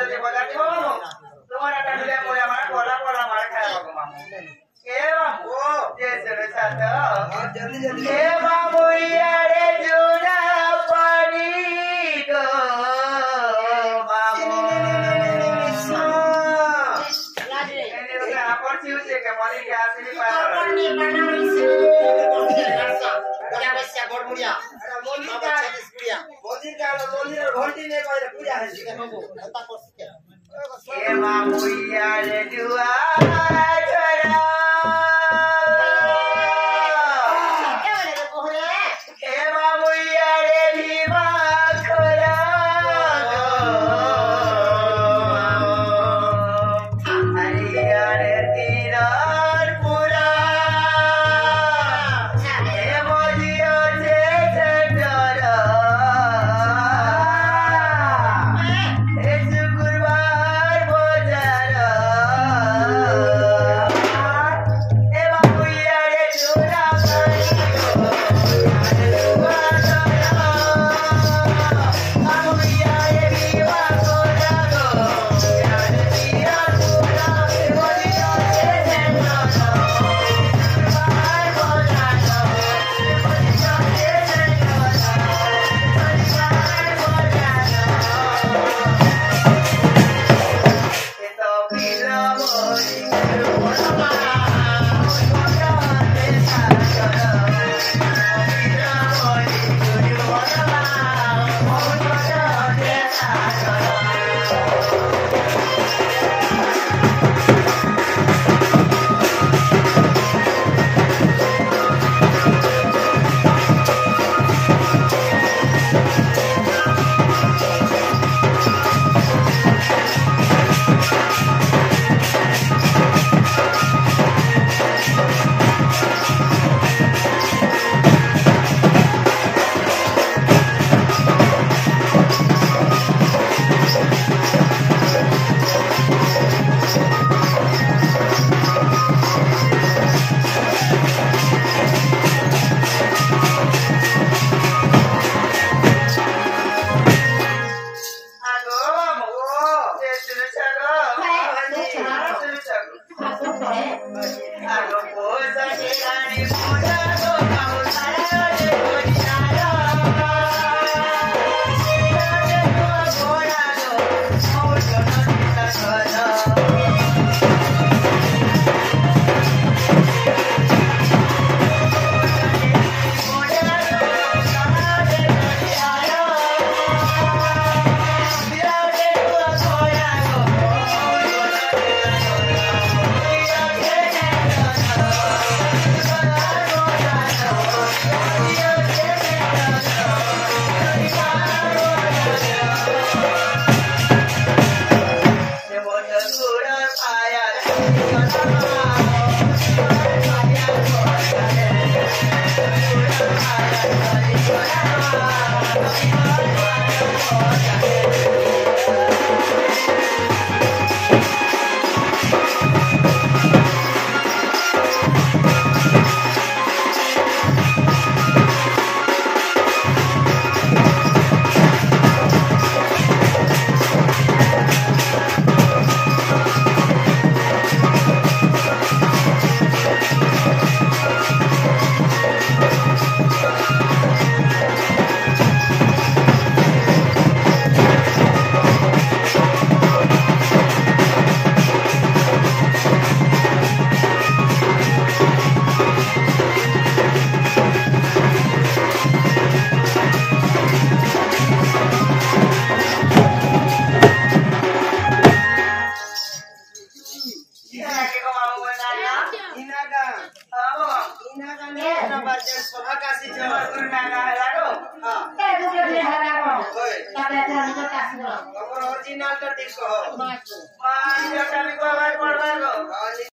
যদি বলাটি হব তোমার একটা মিলে পড়ে আমার কলা কলা মারা la voy a ayudar. I'm a boy, I'm जन सभा का सी जबर में नाना हलारो हाँ ते बुझे ने हलारो ओए। तबे धन तो कासरो हमर ओरिजिनल तो देखो हाँ पाँच जटा भी कोई पड़वा लो